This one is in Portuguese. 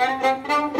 Música